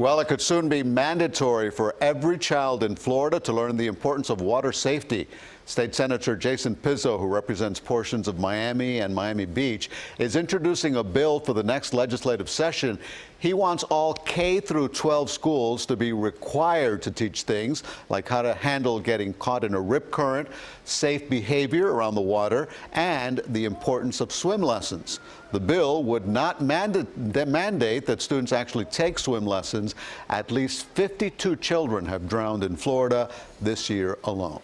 Well, it could soon be mandatory for every child in Florida to learn the importance of water safety. State Senator Jason Pizzo, who represents portions of Miami and Miami Beach, is introducing a bill for the next legislative session. He wants all K through 12 schools to be required to teach things like how to handle getting caught in a rip current, safe behavior around the water, and the importance of swim lessons. The bill would not mandate that students actually take swim lessons. At least 52 children have drowned in Florida this year alone.